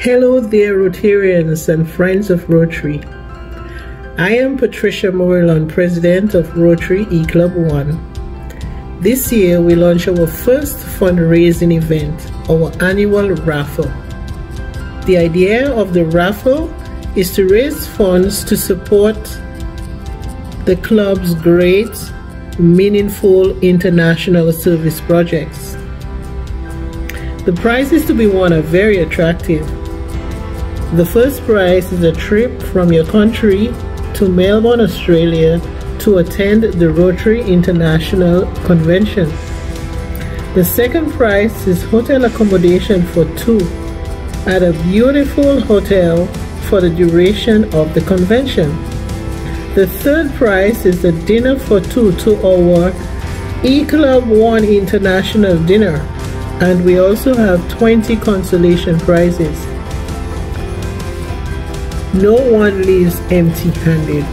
Hello there, Rotarians and friends of Rotary. I am Patricia Morilon, President of Rotary E Club One. This year, we launch our first fundraising event, our annual raffle. The idea of the raffle is to raise funds to support the club's great, meaningful international service projects. The prizes to be won are very attractive the first prize is a trip from your country to Melbourne, Australia to attend the Rotary International Convention. The second prize is hotel accommodation for two at a beautiful hotel for the duration of the convention. The third prize is a dinner for two to our E Club One International Dinner, and we also have 20 consolation prizes. No one leaves empty handed.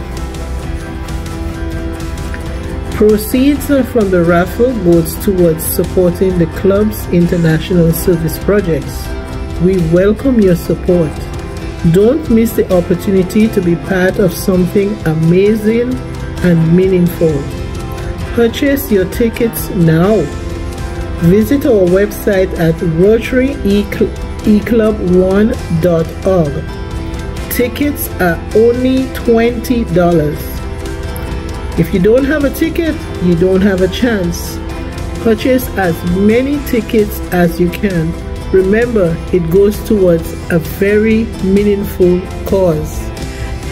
Proceeds from the raffle goes towards supporting the club's international service projects. We welcome your support. Don't miss the opportunity to be part of something amazing and meaningful. Purchase your tickets now. Visit our website at rotaryeclubone.org tickets are only $20. If you don't have a ticket, you don't have a chance. Purchase as many tickets as you can. Remember, it goes towards a very meaningful cause.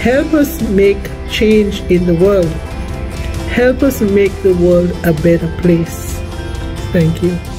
Help us make change in the world. Help us make the world a better place. Thank you.